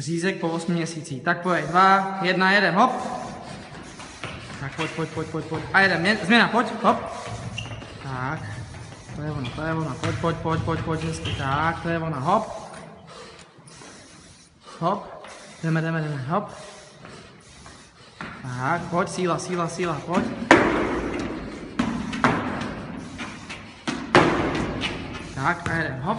Řízek po 8 měsících. Tak pojď, dva, jedna, jedem, hop. Tak pojď, pojď, pojď, pojď, pojď. A jedem, změna, pojď, hop. Tak. To je ona, to je ona, pojď, pojď, pojď, pojď, pojď, hezky, tak, to je ona, hop. Hop. Jdeme, jdeme, jdeme, hop. Tak, pojď, síla, síla, síla, pojď. Tak, a jedem, hop.